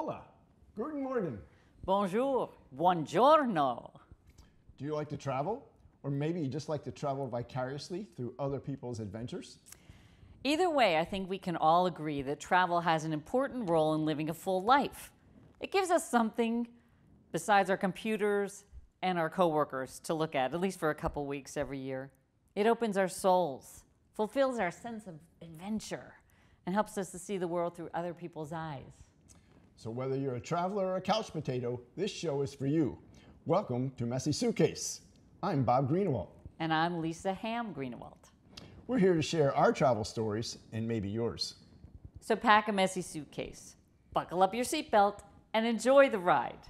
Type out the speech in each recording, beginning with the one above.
Hola. Guten Morgen. Bonjour. Buongiorno. Do you like to travel? Or maybe you just like to travel vicariously through other people's adventures? Either way, I think we can all agree that travel has an important role in living a full life. It gives us something besides our computers and our coworkers to look at, at least for a couple weeks every year. It opens our souls, fulfills our sense of adventure, and helps us to see the world through other people's eyes. So, whether you're a traveler or a couch potato, this show is for you. Welcome to Messy Suitcase. I'm Bob Greenawalt. And I'm Lisa Hamm-Greenawalt. We're here to share our travel stories and maybe yours. So pack a messy suitcase, buckle up your seatbelt, and enjoy the ride.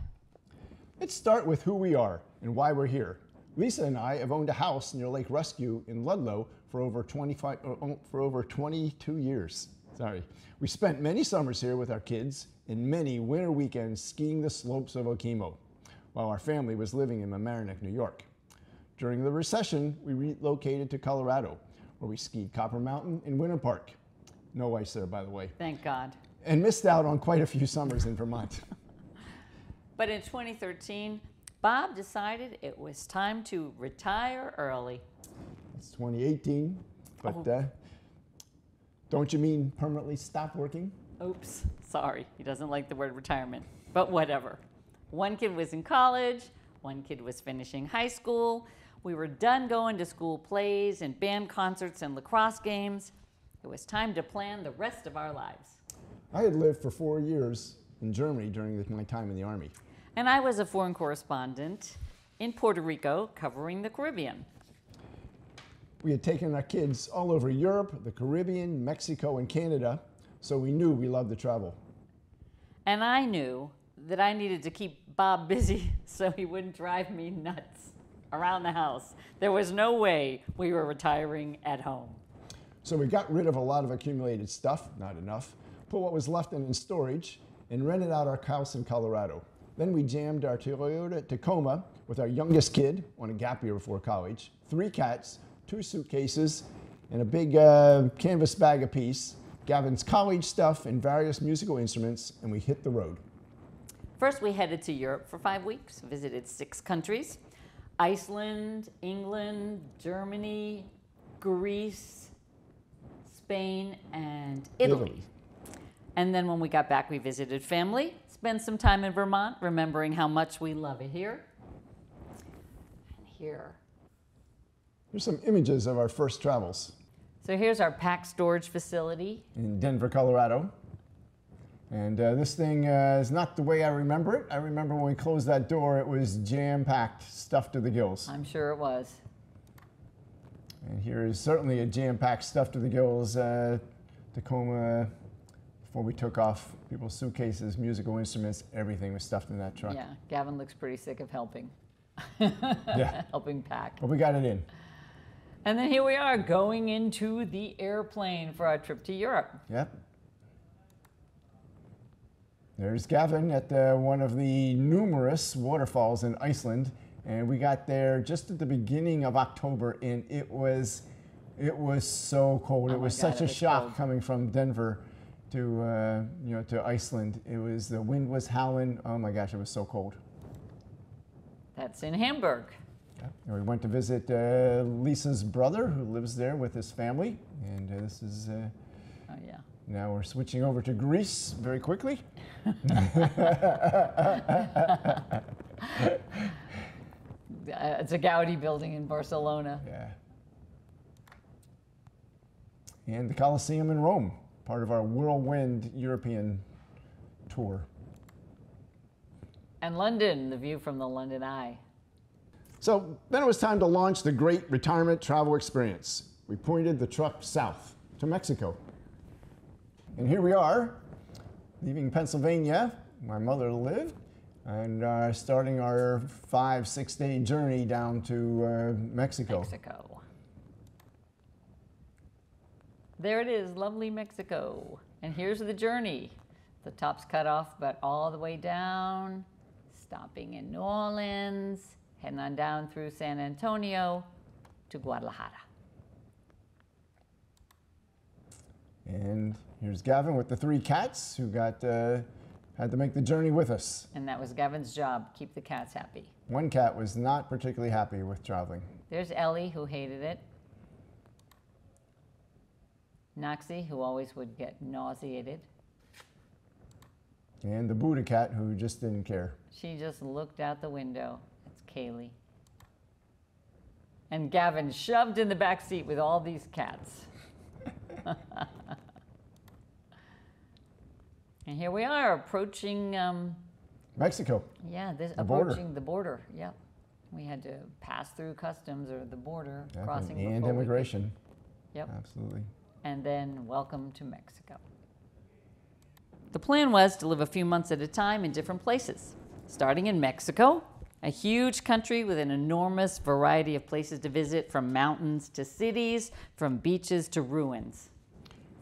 Let's start with who we are and why we're here. Lisa and I have owned a house near Lake Rescue in Ludlow for over 25 uh, for over 22 years. Sorry. We spent many summers here with our kids and many winter weekends skiing the slopes of Okemo while our family was living in Mamaroneck, New York. During the recession, we relocated to Colorado, where we skied Copper Mountain and Winter Park. No ice there, by the way. Thank God. And missed out on quite a few summers in Vermont. but in 2013, Bob decided it was time to retire early. It's 2018, but oh. uh, don't you mean permanently stop working? Oops, sorry. He doesn't like the word retirement, but whatever. One kid was in college, one kid was finishing high school. We were done going to school plays and band concerts and lacrosse games. It was time to plan the rest of our lives. I had lived for four years in Germany during my time in the Army. And I was a foreign correspondent in Puerto Rico covering the Caribbean. We had taken our kids all over Europe, the Caribbean, Mexico, and Canada, so we knew we loved to travel. And I knew that I needed to keep Bob busy so he wouldn't drive me nuts around the house. There was no way we were retiring at home. So we got rid of a lot of accumulated stuff, not enough, put what was left in, in storage, and rented out our house in Colorado. Then we jammed our Toyota Tacoma with our youngest kid on a gap year before college, three cats, two suitcases, and a big uh, canvas bag apiece, Gavin's college stuff, and various musical instruments, and we hit the road. First, we headed to Europe for five weeks, visited six countries Iceland, England, Germany, Greece, Spain, and Italy. Italy. And then when we got back, we visited family, spent some time in Vermont, remembering how much we love it here. And here. Here's some images of our first travels. So here's our pack storage facility. In Denver, Colorado. And uh, this thing uh, is not the way I remember it. I remember when we closed that door, it was jam-packed, stuffed to the gills. I'm sure it was. And here is certainly a jam-packed, stuffed to the gills uh, Tacoma before we took off. People's suitcases, musical instruments, everything was stuffed in that truck. Yeah, Gavin looks pretty sick of helping. yeah. helping pack. But we got it in. And then here we are going into the airplane for our trip to Europe. Yep. There's Gavin at the, one of the numerous waterfalls in Iceland. And we got there just at the beginning of October, and it was, it was so cold. Oh it was God, such a was shock cold. coming from Denver to, uh, you know, to Iceland. It was, the wind was howling. Oh my gosh, it was so cold. That's in Hamburg. And we went to visit uh, Lisa's brother who lives there with his family. And uh, this is. Uh, oh, yeah. Now we're switching over to Greece very quickly. it's a Gaudi building in Barcelona. Yeah. And the Colosseum in Rome, part of our whirlwind European tour. And London, the view from the London Eye. So then it was time to launch the great retirement travel experience. We pointed the truck south to Mexico. And here we are, leaving Pennsylvania, my mother lived, and uh, starting our five, six day journey down to uh, Mexico. Mexico. There it is, lovely Mexico. And here's the journey. The top's cut off, but all the way down, stopping in New Orleans, heading on down through San Antonio to Guadalajara. And here's Gavin with the three cats who got uh, had to make the journey with us. And that was Gavin's job, keep the cats happy. One cat was not particularly happy with traveling. There's Ellie, who hated it. Noxie, who always would get nauseated. And the Buddha cat who just didn't care. She just looked out the window. Kaylee. And Gavin shoved in the back seat with all these cats. and here we are approaching, um, Mexico. yeah, this The border. approaching the border. Yep. We had to pass through customs or the border Yep, crossing and, and immigration. Yep. Absolutely. and then welcome to Mexico. The plan was to live a few months at a time in different places, starting in Mexico, a huge country with an enormous variety of places to visit from mountains to cities, from beaches to ruins.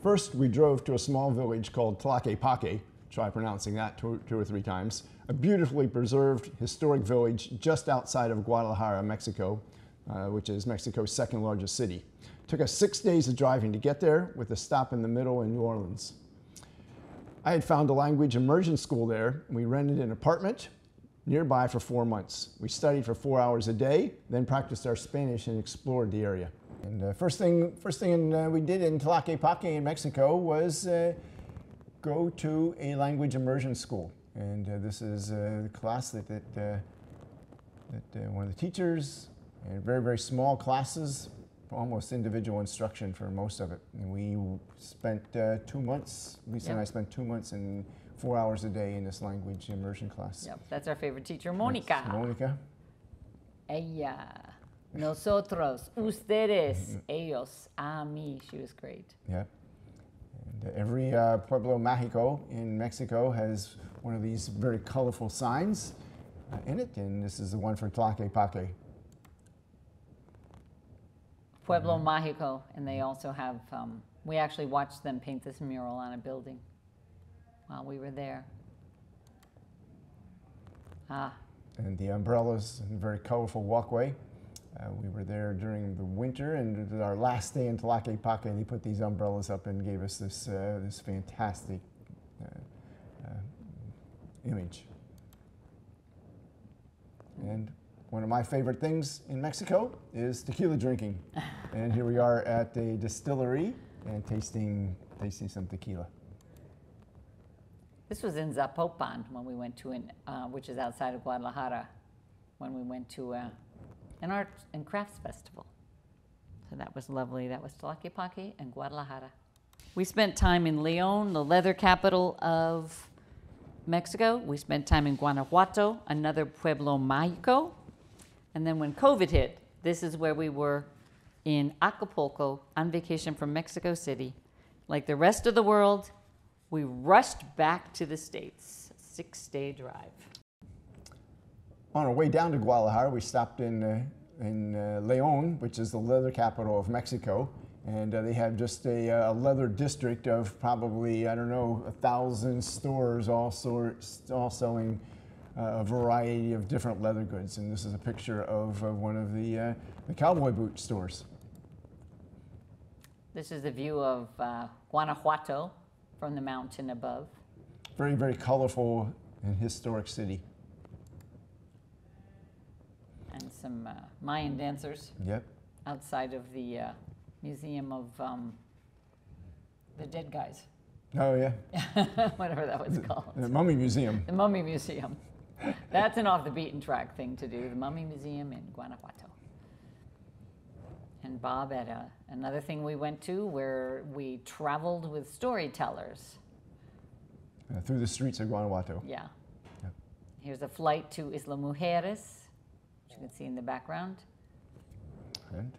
First, we drove to a small village called Tlaquepaque. Try pronouncing that two, two or three times. A beautifully preserved historic village just outside of Guadalajara, Mexico, uh, which is Mexico's second largest city. Took us six days of driving to get there, with a stop in the middle in New Orleans. I had found a language immersion school there. We rented an apartment nearby for four months. We studied for four hours a day, then practiced our Spanish and explored the area. And uh, first thing, first thing uh, we did in Tlaquepaque in Mexico was uh, go to a language immersion school. And uh, this is a class that, that, uh, that uh, one of the teachers, and very, very small classes, almost individual instruction for most of it. And we spent uh, two months, Lisa and I spent two months and four hours a day in this language immersion class. Yep, that's our favorite teacher, That's Monica. Monica. Ella, nosotros, ustedes, ellos, a mí. She was great. Yeah. And uh, every uh, Pueblo Mágico in Mexico has one of these very colorful signs uh, in it, and this is the one for Tlaquepaque. Pueblo Mágico, and they also have, um, we actually watched them paint this mural on a building while we were there. Ah, And the umbrellas and very colorful walkway. Uh, we were there during the winter, and it was our last day in Tlaquepaque, and they put these umbrellas up and gave us this, uh, this fantastic uh, uh, image. And one of my favorite things in Mexico is tequila drinking. and here we are at a distillery and tasting, tasting some tequila. This was in Zapopan when we went to, uh, which is outside of Guadalajara, when we went to uh, an art and crafts festival. So that was lovely. That was Tlaquepaque and Guadalajara. We spent time in Leon, the leather capital of Mexico. We spent time in Guanajuato, another Pueblo Mágico. And then when COVID hit, this is where we were in Acapulco on vacation from Mexico City. Like the rest of the world, we rushed back to the States. Six day drive. On our way down to Guadalajara, we stopped in, uh, in uh, Leon, which is the leather capital of Mexico. And uh, they have just a, uh, leather district of probably, I don't know, a thousand stores, all, sorts, all selling uh, a variety of different leather goods. And this is a picture of uh, one of the, uh, the cowboy boot stores. This is the view of uh, Guanajuato from the mountain above. Very, very colorful and historic city. And some uh, Mayan dancers Yep. outside of the uh, Museum of um, the Dead Guys, Oh, yeah. whatever that was called. The Mummy Museum. The Mummy Museum. That's an off the beaten track thing to do. The Mummy Museum in Guanajuato. And Bob at a, another thing we went to where we traveled with storytellers. Uh, through the streets of Guanajuato. Yeah. Yep. Here's a flight to Isla Mujeres, which you can see in the background. And,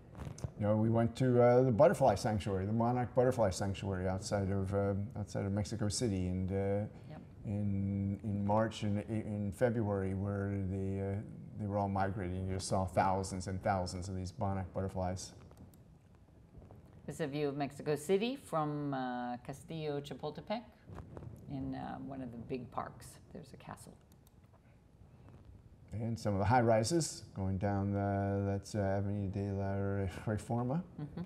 you know, we went to uh, the butterfly sanctuary, the monarch butterfly sanctuary outside of uh, outside of Mexico City, and uh, Yep. in in March and in February, where the uh, they were all migrating, you just saw thousands and thousands of these monarch butterflies. This is a view of Mexico City from uh, Castillo Chapultepec in uh, one of the big parks. There's a castle. And some of the high rises going down the, that's uh, Avenida de la Reforma. Mhm.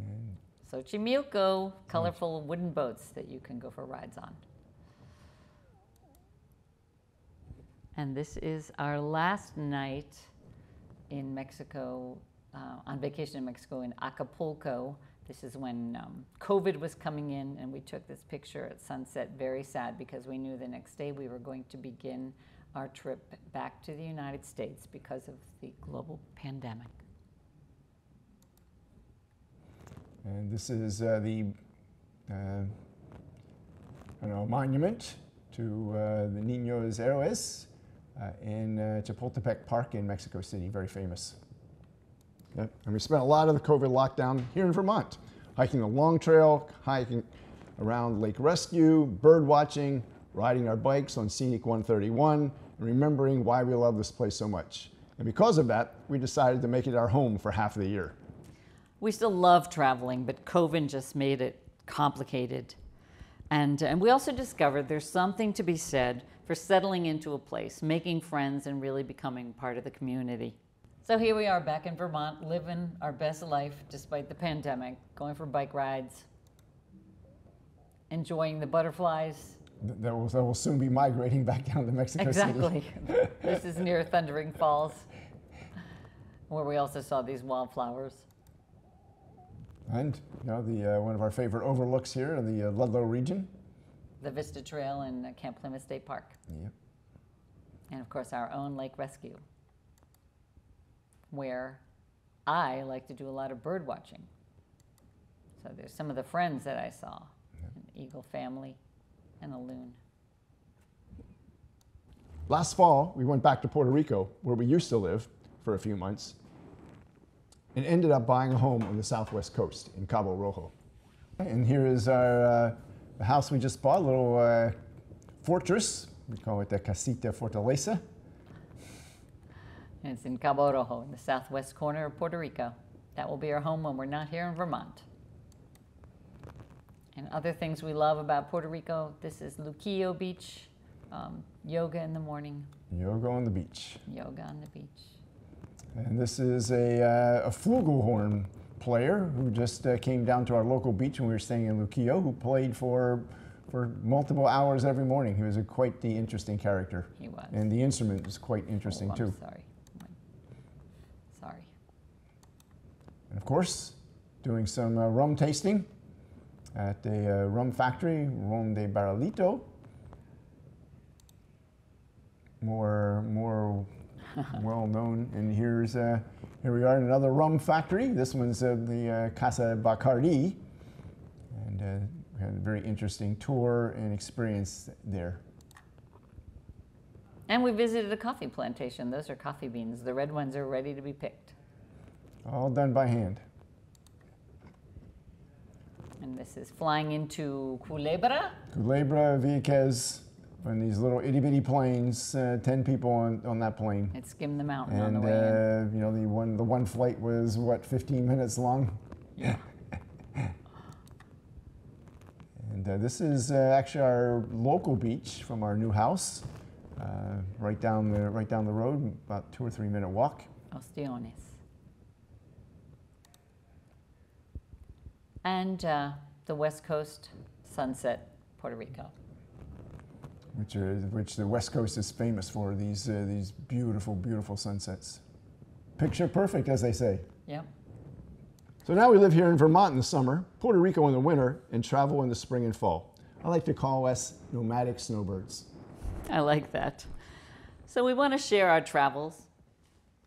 And Xochimilco, colorful wooden boats that you can go for rides on. And this is our last night in Mexico, uh, on vacation in Mexico in Acapulco. This is when um, COVID was coming in, and we took this picture at sunset. Very sad because we knew the next day we were going to begin our trip back to the United States because of the global pandemic. And this is uh, the uh, know, monument to uh, the Niños Héroes in uh, Chapultepec Park in Mexico City, very famous. Yep. And we spent a lot of the COVID lockdown here in Vermont, hiking the Long Trail, hiking around Lake Rescue, bird watching, riding our bikes on Scenic 131, and remembering why we love this place so much. And because of that, we decided to make it our home for half of the year. We still love traveling, but COVID just made it complicated. And, and we also discovered there's something to be said for settling into a place, making friends, and really becoming part of the community. So here we are back in Vermont, living our best life despite the pandemic, going for bike rides, enjoying the butterflies. Th- That will, that will soon be migrating back down to Mexico City. Exactly. this is near Thundering Falls, where we also saw these wildflowers. And you know, the, uh, one of our favorite overlooks here in the uh, Ludlow region. the Vista Trail in uh, Camp Plymouth State Park, Yep. and of course our own Lake Rescue, where I like to do a lot of bird watching. So there's some of the friends that I saw, an eagle family and a loon. Last fall, we went back to Puerto Rico, where we used to live for a few months, and ended up buying a home on the southwest coast in Cabo Rojo. And here is our uh, house we just bought, a little uh, fortress. We call it the Casita Fortaleza. And it's in Cabo Rojo, in the southwest corner of Puerto Rico. That will be our home when we're not here in Vermont. And other things we love about Puerto Rico this is Luquillo Beach, um, yoga in the morning, Yoga on the beach. yoga on the beach. And this is a, uh, a flugelhorn player who just uh, came down to our local beach when we were staying in Luquillo, who played for, for multiple hours every morning. He was a, quite the interesting character. He was. And the instrument is quite interesting Oh, too. sorry. Sorry. And of course, doing some uh, rum tasting at the uh, rum factory, Ron del Barrilito. More, more well known. And here's uh, here we are in another rum factory. This one's uh, the uh, Casa Bacardi, and uh, we had a very interesting tour and experience there. And we visited a coffee plantation. Those are coffee beans. The red ones are ready to be picked. All done by hand. And this is flying into Culebra. Culebra, Vieques, on these little itty bitty planes, uh, 10 people on, on that plane. It skimmed the mountain on the And way in. uh, you know the one the one flight was what 15 minutes long. Yeah. And uh, this is uh, actually our local beach from our new house, uh, right down the right down the road, about two or three minute walk. Ostiones. And uh, the West Coast sunset, Puerto Rico. Which, are, which the West Coast is famous for these uh, these beautiful beautiful sunsets, picture perfect as they say. Yep. So now we live here in Vermont in the summer, Puerto Rico in the winter, and travel in the spring and fall. I like to call us nomadic snowbirds. I like that. So we want to share our travels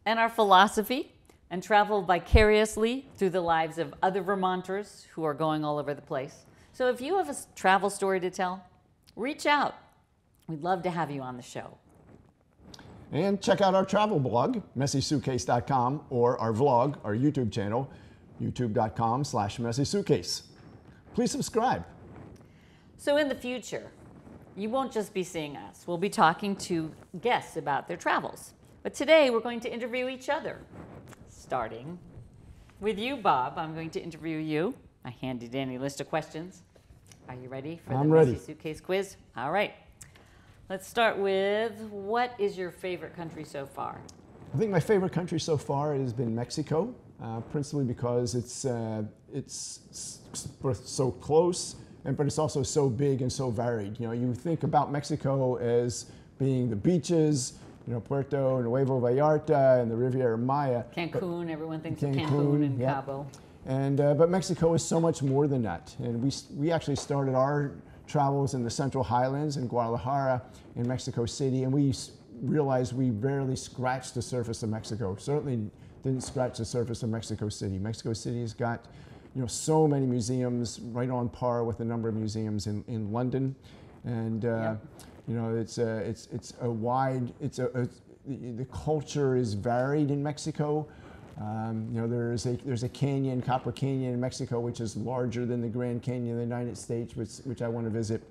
and our philosophy and travel vicariously through the lives of other Vermonters who are going all over the place. So if you have a travel story to tell, reach out. We'd love to have you on the show. And check out our travel blog, messysuitcase.com, or our vlog, our YouTube channel, youtube.com slash messysuitcase. Please subscribe. So in the future, you won't just be seeing us. We'll be talking to guests about their travels. But today we're going to interview each other. Starting with you, Bob. I'm going to interview you. I handy dandy list of questions. Are you ready for I'm the ready. messy suitcase quiz? All right. Let's start with what is your favorite country so far? I think my favorite country so far has been Mexico, uh, principally because it's, uh, it's s- s- both so close, and, but it's also so big and so varied. You know, you think about Mexico as being the beaches, you know, Puerto Nuevo Vallarta and the Riviera Maya. Cancun, everyone thinks of Cancun, Cancun and. Cabo. And uh, but Mexico is so much more than that. And we we actually started our travels in the Central Highlands in Guadalajara, in Mexico City, and we realized we barely scratched the surface of Mexico. Certainly didn't scratch the surface of Mexico City. Mexico City has got you know so many museums, right on par with the number of museums in, in London, and. Uh. You know, it's a, it's, it's a wide, it's a, a the culture is varied in Mexico. Um, you know, there's a, there's a canyon, Copper Canyon in Mexico, which is larger than the Grand Canyon of the United States, which, which I want to visit.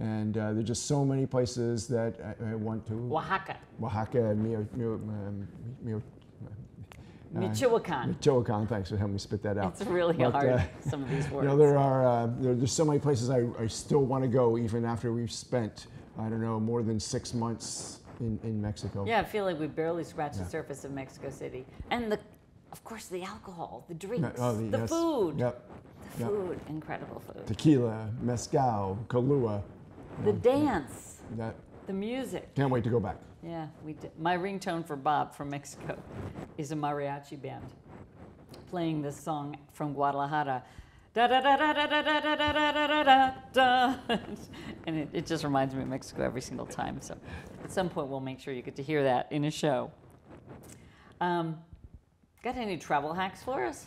And uh, there's just so many places that I, I want to. Oaxaca, Oaxaca, Mio, Mio, um, Mio, Uh, Michoacan. Michoacan, thanks for helping me spit that out. It's really But, hard, uh, some of these words. You know, there are uh, there, there's so many places I, I still want to go, even after we've spent, I don't know, more than six months in, in Mexico. Yeah, I feel like we barely scratched Yeah. the surface of Mexico City. And the, of course, the alcohol, the drinks, Oh, the yes. food, Yep. the yep. food, incredible food. Tequila, mezcal, Kahlua. The dance, That, the music. can't wait to go back. Yeah, we did. My ringtone for Bob from Mexico is a mariachi band playing this song from Guadalajara. Da da da da da da da da da da da da da. And it, it just reminds me of Mexico every single time. So at some point we'll make sure you get to hear that in a show. Um, got any travel hacks for us?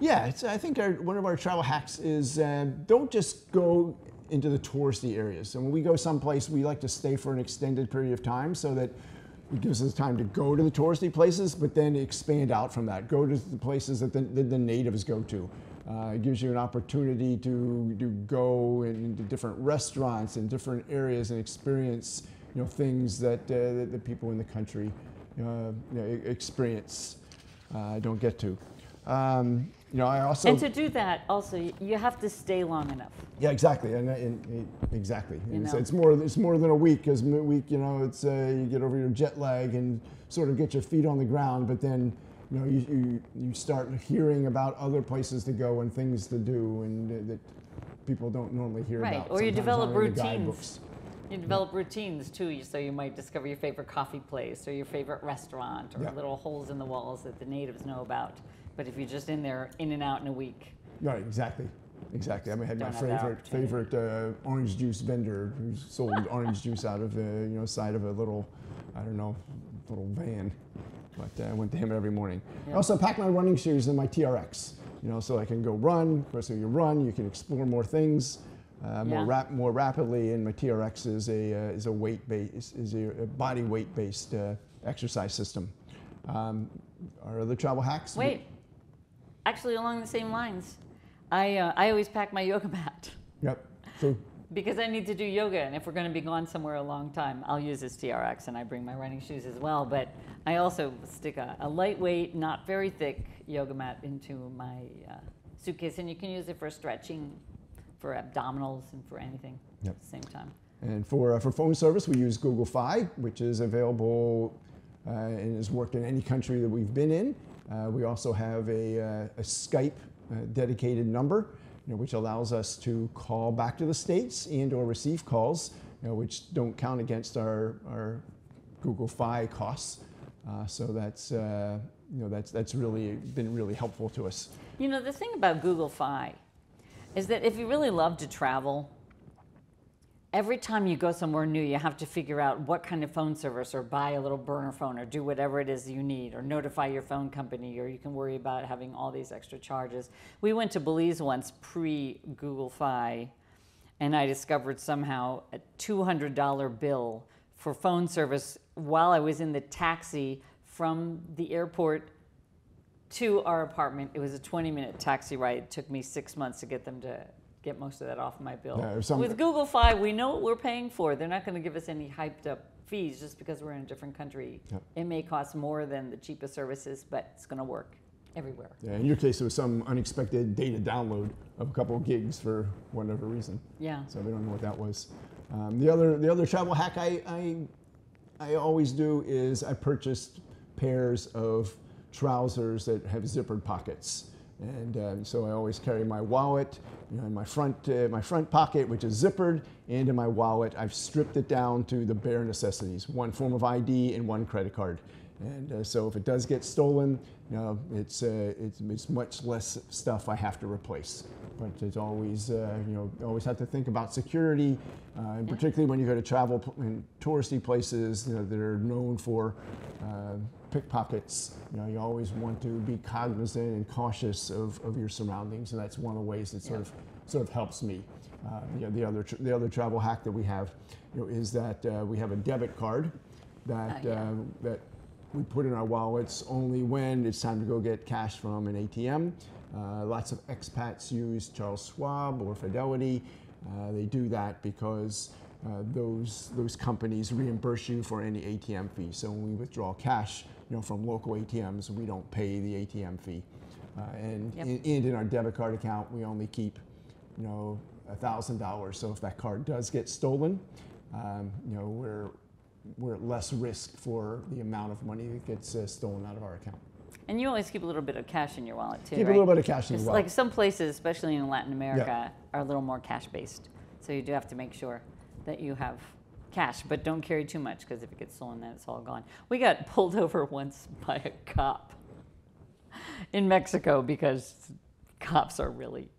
Yeah, I think our, one of our travel hacks is uh, don't just go into the touristy areas. And when we go someplace, we like to stay for an extended period of time so that it gives us time to go to the touristy places, but then expand out from that. Go to the places that the, the natives go to. Uh, it gives you an opportunity to, to go into different restaurants and different areas and experience you know, things that, uh, that the people in the country uh, you know, experience, uh, don't get to. Um, you know, I also And to do that, also, you have to stay long enough. yeah, exactly, and, and, and- exactly. You It's, know. it's more. It's more than a week. Because a week, you know, it's uh, you get over your jet lag and sort of get your feet on the ground. But then, you know, you, you, you start hearing about other places to go and things to do, and uh, that people don't normally hear Right, about. or you develop aren't in the routines. You develop routines too, so you might discover your favorite coffee place or your favorite restaurant or Yeah. little holes in the walls that the natives know about. But if you're just in there, in and out in a week, Right, exactly, exactly. I mean, I had my Don't favorite favorite uh, orange juice vendor who sold orange juice out of the you know side of a little, I don't know, little van. But uh, I went to him every morning. I also pack my running shoes in my TRX, you know, so I can go run. Of course, you run, you can explore more things. Uh, more, Yeah. rap- more rapidly, and my TRX is a uh, is a weight based is a, body weight based uh, exercise system. Um, our other travel hacks? wait, actually along the same lines, I, uh, I always pack my yoga mat Yep. So because I need to do yoga. And if we're going to be gone somewhere a long time, I'll use this TRX and I bring my running shoes as well. But I also stick a, a lightweight, not very thick yoga mat into my uh, suitcase. And you can use it for stretching, for abdominals, and for anything Yep. at the same time. And for, uh, for phone service, we use Google Fi, which is available uh, and has worked in any country that we've been in. Uh, we also have a, uh, a Skype uh, dedicated number, you know, which allows us to call back to the States and or receive calls, you know, which don't count against our, our Google Fi costs. Uh, so that's, uh, you know, that's, that's really been really helpful to us. You know, the thing about Google Fi is that if you really love to travel, every time you go somewhere new, you have to figure out what kind of phone service or buy a little burner phone or do whatever it is you need or notify your phone company or you can worry about having all these extra charges. We went to Belize once pre Google Fi and I discovered somehow a $200 bill for phone service while I was in the taxi from the airport to our apartment. It was a 20 minute taxi ride. It took me six months to get them to get most of that off my bill. Yeah, some- With Google Fi, we know what we're paying for. They're not going to give us any hyped up fees just because we're in a different country. Yep. It may cost more than the cheapest services, but it's going to work everywhere. Yeah, in your case, it was some unexpected data download of a couple of gigs for whatever reason. Yeah. So we don't know what that was. Um, the other the other travel hack I, I I always do is I purchased pairs of trousers that have zippered pockets. And uh, so I always carry my wallet you know, in my front, uh, my front pocket, which is zippered, and in my wallet, I've stripped it down to the bare necessities one form of ID and one credit card. And uh, so if it does get stolen, you know, it's, uh, it's, it's much less stuff I have to replace. But it's always, uh, you know, always have to think about security, uh, and particularly when you go to travel in touristy places you know, that are known for uh, pickpockets. You know, you always want to be cognizant and cautious of, of your surroundings, and that's one of the ways that sort Yeah. of sort of helps me. Uh, you know, the other tr- the other travel hack that we have, you know, is that uh, we have a debit card that Oh, yeah. uh, that we put in our wallets only when it's time to go get cash from an ATM. Uh, lots of expats use Charles Schwab or Fidelity. Uh, they do that because uh, those those companies reimburse you for any ATM fee. So when we withdraw cash, you know, from local ATMs, we don't pay the ATM fee. Uh, and, Yep. in, and in our debit card account, we only keep, you know, thousand dollars. So if that card does get stolen, um, you know, we're we're at less risk for the amount of money that gets uh, stolen out of our account. And you always keep a little bit of cash in your wallet too, Keep right? a little bit of cash in the It's wallet. like some places, especially in Latin America, are a little more cash based. So you do have to make sure that you have cash, but don't carry too much because if it gets stolen, then it's all gone. We got pulled over once by a cop in Mexico because cops are really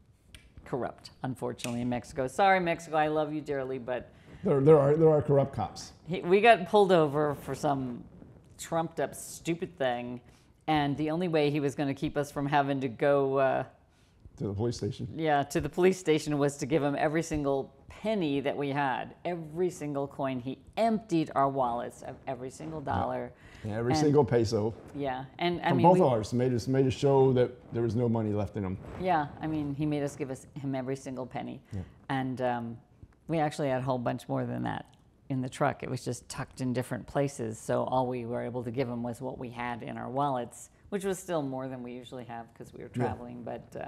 corrupt, unfortunately, in Mexico. Sorry, Mexico, I love you dearly, but there, there are there are corrupt cops. he, we got pulled over for some trumped up stupid thing, and the only way he was going to keep us from having to go. Uh, to the police station. yeah, to the police station was to give him every single penny that we had, every single coin. He emptied our wallets of every single dollar. Yeah, every And- single peso Yeah, and I from mean, both we- ours made us made us show that there was no money left in them. yeah, I mean, he made us give us him every single penny, and um, we actually had a whole bunch more than that in the truck. It was just tucked in different places, so all we were able to give him was what we had in our wallets, which was still more than we usually have because we were traveling. But uh,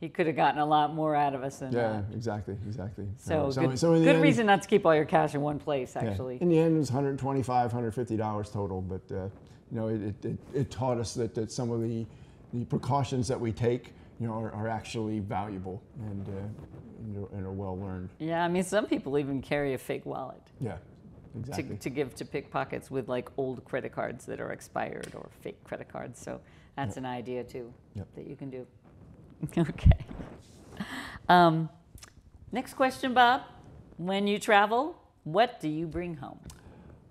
he could have gotten a lot more out of us than Yeah, that. exactly, exactly. So, Uh, good, so in the good end- reason not to keep all your cash in one place, yeah, actually. in the end, it was 125 $150 total. But uh, you know, it, it, it, it taught us that, that some of the, the precautions that we take, you know, are, are actually valuable and, uh, and, are, and are well learned. Yeah, I mean, some people even carry a fake wallet Yeah, to, exactly. to give to pickpockets with like old credit cards that are expired or fake credit cards. So that's an idea too Yep. that you can do. okay. Um, next question, Bob. When you travel, what do you bring home?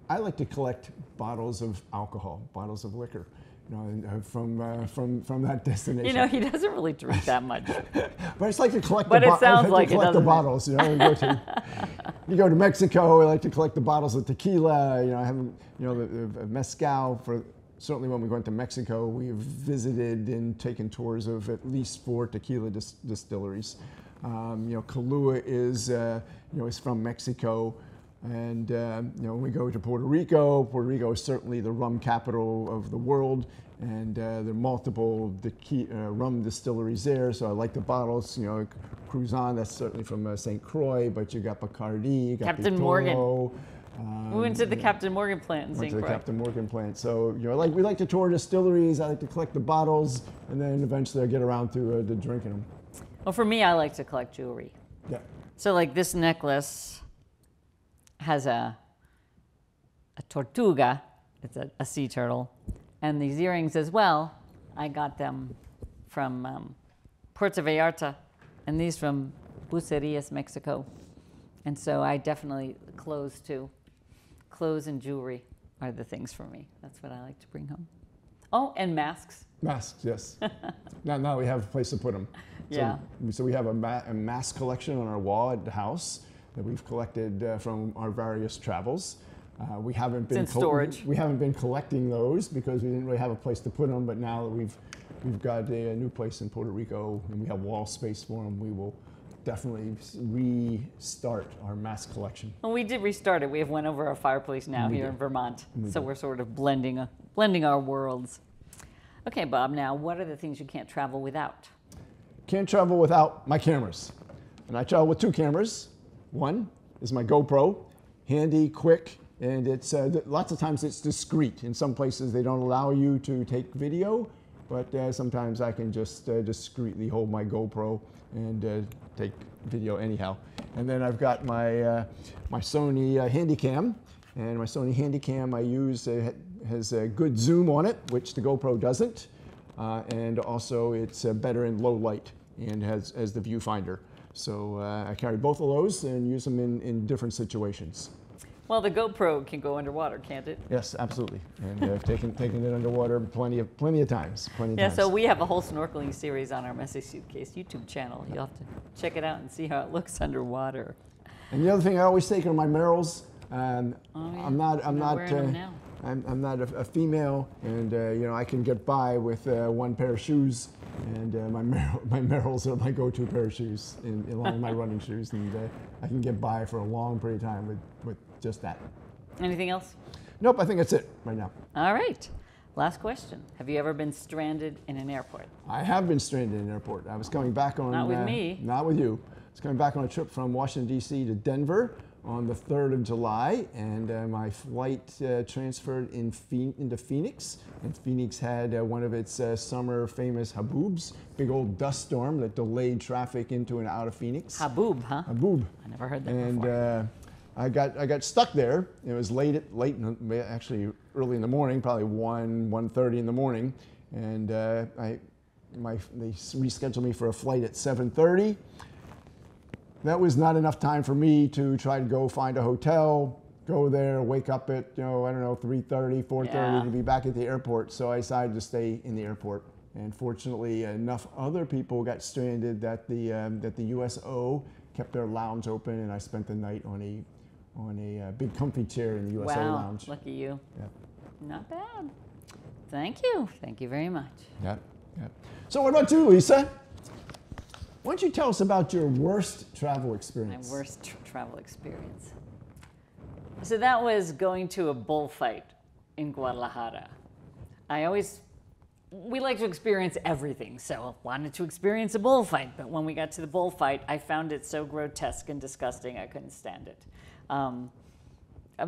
I like to collect bottles of alcohol, bottles of liquor, know, uh, from uh, from from that destination. You know, he doesn't really drink that much. But I just like to collect But the it bo- I sounds like to it, collect the bottles. You know, you go to you go to Mexico. I like to collect the bottles of tequila. You know, I haven't you know the, the mezcal for certainly when we went to Mexico, we've visited and taken tours of at least four tequila dis- distilleries. Um, you know, Kahlua is uh, you know is from Mexico. And uh, you know, when we go to Puerto Rico, Puerto Rico is certainly the rum capital of the world, and uh, there are multiple dequi- uh, rum distilleries there. So I like the bottles. You know, Cruzan, that's certainly from uh, St. Croix, but you got Bacardi, you got Captain Morgan. Um, we went to the Captain Morgan plant in went to the Captain Morgan plant. So you know, like we like to tour distilleries. I like to collect the bottles, and then eventually I get around to, uh, to drinking them. Well, for me, I like to collect jewelry. Yeah. So, like this necklace has a a tortuga, it's a, a sea turtle, and these earrings as well. I got them from um, Puerto Vallarta, and these from Bucerias, Mexico. And so, I definitely clothes too. Clothes and jewelry are the things for me. That's what I like to bring home. Oh, and masks. Masks, yes. now, now we have a place to put them. So, Yeah. So we have a, ma- a mask collection on our wall at the house that we've collected uh, from our various travels. Uh, we haven't been storage. We haven't been collecting those because we didn't really have a place to put them. But now that we've we've got a, a new place in Puerto Rico and we have wall space for them, we will definitely restart our mass collection. Well, we did restart it. We have one over our fireplace now We here did. in Vermont. We so did. we're sort of blending, uh, blending our worlds. Okay, Bob. Now, what are the things you can't travel without? Can't travel without my cameras. And I travel with two cameras. One is my GoPro, handy, quick, and it's uh, lots of times it's discreet. In some places they don't allow you to take video, but uh, sometimes I can just uh, discreetly hold my GoPro and uh, take video anyhow. And then I've got my uh, my Sony uh, Handycam, and my Sony Handycam I use has a good zoom on it, which the GoPro doesn't, and also it's better in low light and has as the viewfinder. So uh, I carry both of those and use them in, in different situations. Well, the GoPro can go underwater, can't it? Yes, absolutely. And uh, taken taken it underwater plenty of plenty of times. Plenty of Yeah, times. so we have a whole snorkeling series on our Messy Suitcase YouTube channel. You'll have to check it out and see how it looks underwater. And the other thing I always take are my Merrells. Um, Oh, yeah. I'm not. I'm You're not. wearing them uh, now. I'm, I'm not a, a female, and uh, you know I can get by with uh, one pair of shoes, and uh, my Merrell, my Merrells are my go-to pair of shoes, in, along with my running shoes, and uh, I can get by for a long period of time with, with just that. Anything else? Nope, I think that's it right now. All right. Last question. Have you ever been stranded in an airport? I have been stranded in an airport. I was coming back on. Not with uh, me. Not with you. I was coming back on a trip from Washington D.C. to Denver on the 3rd of July, and uh, my flight uh, transferred in Phe- into Phoenix. And Phoenix had uh, one of its uh, summer famous haboobs, big old dust storm that delayed traffic into and out of Phoenix. Haboob, huh? Haboob. I never heard that And before. uh, I got I got stuck there. It was late late in the, actually early in the morning, probably one 1:30 in the morning, and uh, I my they rescheduled me for a flight at 7:30. That was not enough time for me to try to go find a hotel, go there, wake up at you know I don't know 3:30, 4:30 Yeah. to be back at the airport. So I decided to stay in the airport. And fortunately, enough other people got stranded that the um, that the USO kept their lounge open, and I spent the night on a on a uh, big comfy chair in the USO wow, lounge. lucky you. Yeah. Not bad. Thank you. Thank you very much. Yeah, yeah. So what about you, Lisa? Why don't you tell us about your worst travel experience? My worst tr- travel experience. So that was going to a bullfight in Guadalajara. I always, we like to experience everything, so wanted to experience a bullfight. But when we got to the bullfight, I found it so grotesque and disgusting, I couldn't stand it. Um,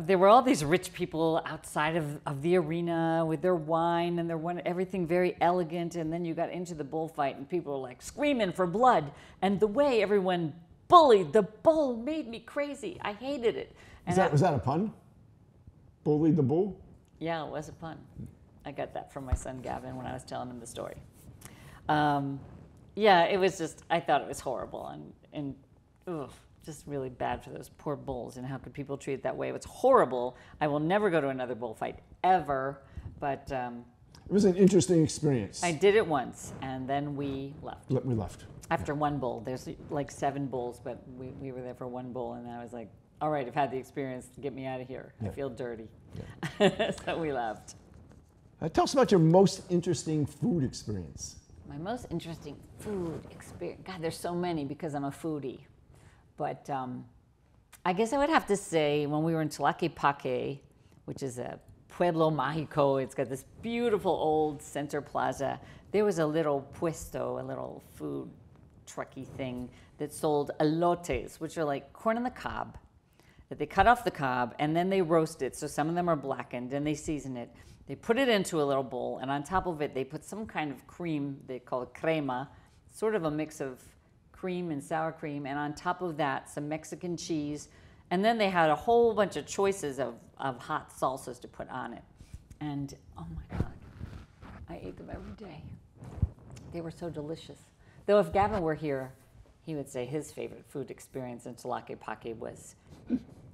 there were all these rich people outside of, of the arena with their wine and their one, everything very elegant. And then you got into the bullfight and people were like screaming for blood. And the way everyone bullied the bull made me crazy. I hated it. And Is that, I- was that a pun? Bullied the bull? yeah, it was a pun. I got that from my son Gavin when I was telling him the story. Um, yeah, it was just, I thought it was horrible and, and ugh, just really bad for those poor bulls. And how could people treat it that way? It was horrible. I will never go to another bullfight ever, but um, It was an interesting experience. I did it once and then we left. We left. After one bull, there's like seven bulls, but we, we were there for one bull, and I was like, all right, I've had the experience, get me out of here. I feel dirty. so we left. Uh, tell us about your most interesting food experience. My most interesting food experience. God, there's so many because I'm a foodie. But um, I guess I would have to say when we were in Tlaquepaque, which is a Pueblo Mágico, it's got this beautiful old center plaza. There was a little puesto, a little food trucky thing that sold elotes, which are like corn on the cob that they cut off the cob and then they roast it. So some of them are blackened and they season it. They put it into a little bowl and on top of it they put some kind of cream they call it crema, sort of a mix of cream and sour cream, and on top of that some Mexican cheese. And then they had a whole bunch of choices of, of hot salsas to put on it. And oh my God, I ate them every day. They were so delicious. Though if Gavin were here, he would say his favorite food experience in Tlaquepaque was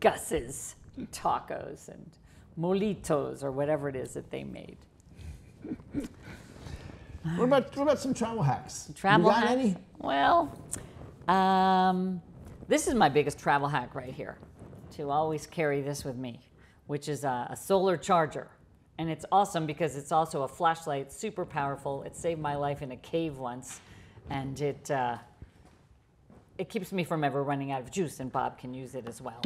Gus's tacos and molitos or whatever it is that they made. What about, what about some travel hacks? Travel you got hacks? any? Well, um, this is my biggest travel hack right here. To always carry this with me, which is a, a solar charger, and it's awesome because it's also a flashlight, super powerful. It saved my life in a cave once, and it uh, it keeps me from ever running out of juice. And Bob can use it as well.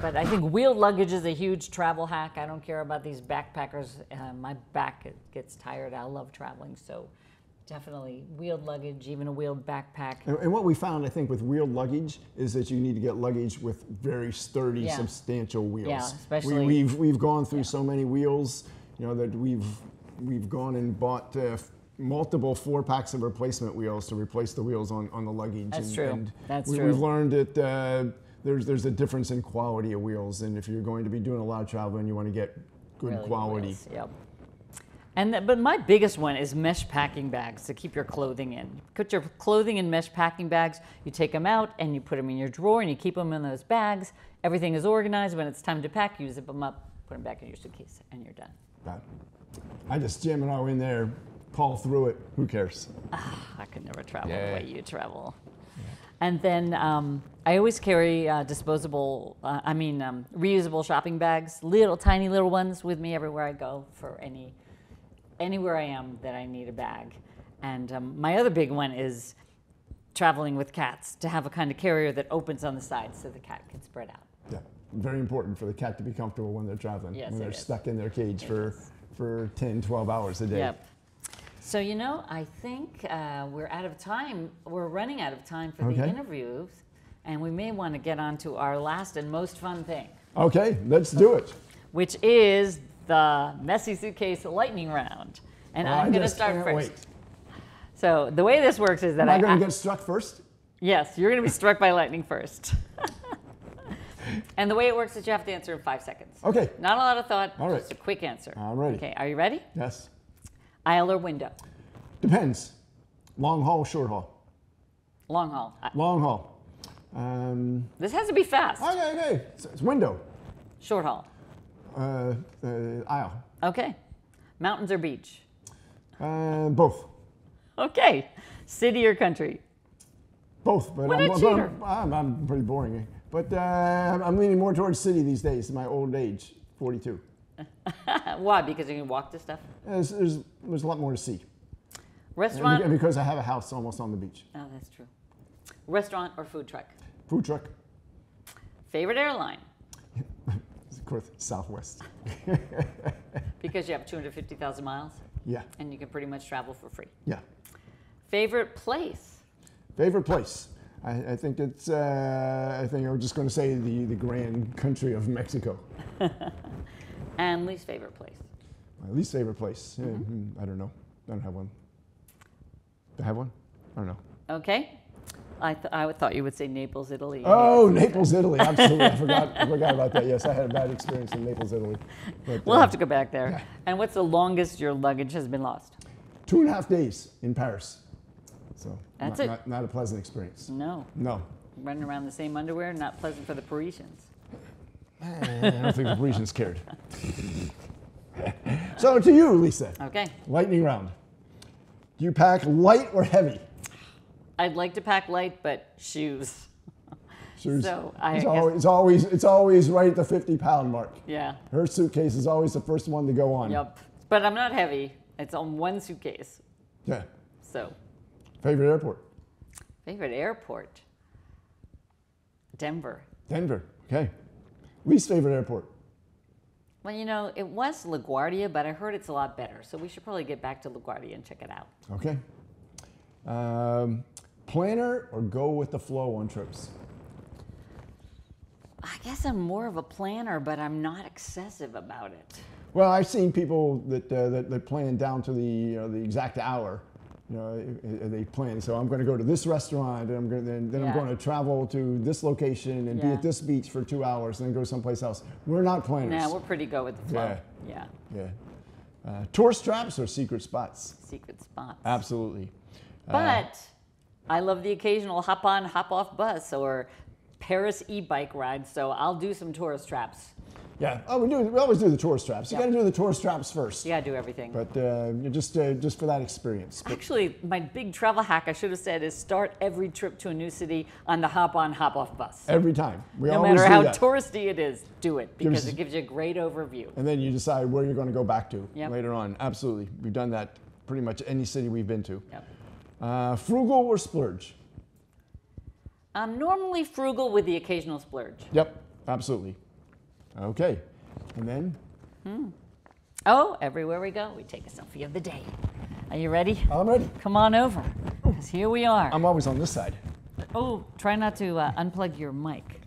But I think wheeled luggage is a huge travel hack. I don't care about these backpackers. Uh, my back gets tired. I love traveling, so definitely wheeled luggage, even a wheeled backpack. And, and what we found, I think, with wheeled luggage is that you need to get luggage with very sturdy, Yeah. substantial wheels. Yeah, especially- we, we've we've gone through so many wheels, you know, that we've we've gone and bought uh, multiple four packs of replacement wheels to replace the wheels on, on the luggage. That's and, true. And That's we, true. We've learned that uh, there's there's a difference in quality of wheels, and if you're going to be doing a lot of traveling, and you want to get good Really quality. wheels, Yep. And th- but my biggest one is mesh packing bags to keep your clothing in. Put your clothing in mesh packing bags. You take them out and you put them in your drawer and you keep them in those bags. Everything is organized. When it's time to pack, you zip them up, put them back in your suitcase, and you're done. That- I just jam it all in there, pawl through it. Who cares? Ah, I could never travel Yeah. the way you travel. And then um, I always carry uh, disposable, uh, I mean, um, reusable shopping bags, little tiny little ones with me everywhere I go for any, anywhere I am that I need a bag. And um, my other big one is traveling with cats to have a kind of carrier that opens on the side so the cat can spread out. Yeah, very important for the cat to be comfortable when they're traveling. Yes, when it they're is. stuck in their cage for, for 10, 12 hours a day. Yep. So, you know, I think uh, we're out of time. We're running out of time for the interviews, and we may want to get on to our last and most fun thing, Okay, let's do it. which is the messy suitcase lightning round. And Well, I I'm going to start can't first. wait. So, the way this works is that Am I I, going to get struck first? yes, you're going to be struck by lightning first. and the way it works is you have to answer in five seconds. Okay, Not a lot of thought, All right. just a quick answer. I'm. Okay, are you ready? yes. Aisle or window? Depends. Long haul, short haul. Long haul. Long haul. Um, This has to be fast. okay, okay. It's, it's window. Short haul. Uh, uh, aisle. Okay. Mountains or beach? Uh, both. Okay. City or country? Both. But I'm, I'm-. I'm, I'm pretty boring. But uh, I'm leaning more towards city these days, in my old age, 42. Why? Because you can walk to stuff? There's, there's, there's a lot more to see. Restaurant? and because I have a house almost on the beach. Oh, that's true. Restaurant or food truck? Food truck, Favorite airline? of course, Southwest. Because you have 250,000 miles Yeah, and you can pretty much travel for free. yeah. Favorite place? Favorite place? I, I think it's. Uh, I think I'm just going to say the the grand country of Mexico. And least favorite place? My least favorite place. Yeah, hmm, I don't know. I don't have one. Do I have one? I don't know. Okay. I, th- I thought you would say Naples, Italy. Oh, Naples, Italy. Absolutely. I forgot. I forgot about that. Yes, I had a bad experience in Naples, Italy. But, We'll uh, have to go back there. yeah. And what's the longest your luggage has been lost? Two and a half days in Paris. So That's not, it. Not, not a pleasant experience. No. No. Running around the same underwear, not pleasant for the Parisians. Eh, I don't think the Parisians cared. so to you, Lisa, Okay. lightning round. Do you pack light or heavy? I'd like to pack light, but shoes. Shoes. So, I it's, always, it's always it's always right at the 50 pound mark. Yeah. Her suitcase is always the first one to go on. Yep. But I'm not heavy. It's on one suitcase. Yeah. So, Favorite airport? favorite airport? Denver. Denver. Okay. Least favorite airport? Well, you know, it was LaGuardia, but I heard it's a lot better. So we should probably get back to LaGuardia and check it out. Okay. Um, planner or go with the flow on trips? I guess I'm more of a planner, but I'm not excessive about it. Well, I've seen people that, uh, that, that plan down to the, know, the exact hour. You know, they plan. So I'm going to go to this restaurant, and I'm going then, then Yeah. I'm going to travel to this location and be at this beach for two hours, and then go someplace else. We're not planners. Yeah, we're pretty go with the flow. Yeah. yeah. yeah. Uh, tourist traps or secret spots? Secret spots. Absolutely. But I love the occasional hop on, hop off bus or Paris e bike ride. So I'll do some tourist traps. Yeah. Oh, we do. We always do the tourist traps. You Yeah. got to do the tourist traps first. Yeah, do everything. But uh, just uh, just for that experience. Actually, my big travel hack I should have said is start every trip to a new city on the hop on, hop off bus. every time, we No matter how that. touristy it is, do it because us- it gives you a great overview. and then you decide where you're going to go back to Yep. later on. Absolutely, we've done that pretty much any city we've been to. Yep. Uh, frugal or splurge? I'm normally frugal with the occasional splurge. Yep, absolutely. Okay, and then Hmm. Oh, everywhere we go, we take a selfie of the day. Are you ready? I'm ready. Come on over, because here we are. I'm always on this side. Oh, try not to uh, unplug your mic.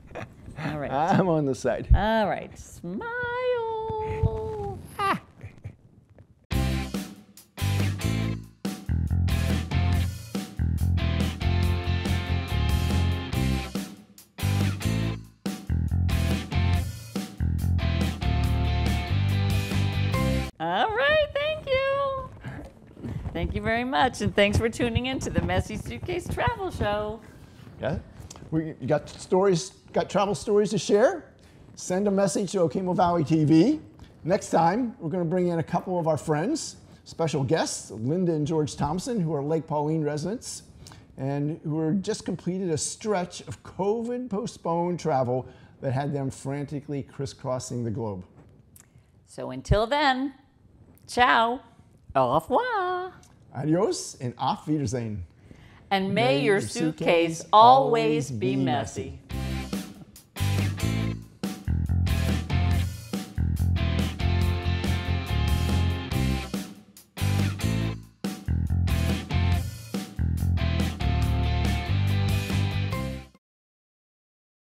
All right. I'm on this side. All right. Smile. All right, thank you. Thank you very much, and thanks for tuning in to the Messy Suitcase Travel Show. Yeah. We you got stories, got travel stories to share? Send a message to Okemo Valley TV. Next time, we're going to bring in a couple of our friends, special guests, Linda and George Thompson, who are Lake Pauline residents and who are just completed a stretch of COVID postponed travel that had them frantically crisscrossing the globe. So until then, ciao, au revoir, Adios and auf Wiedersehen. and may, your suitcase always be messy.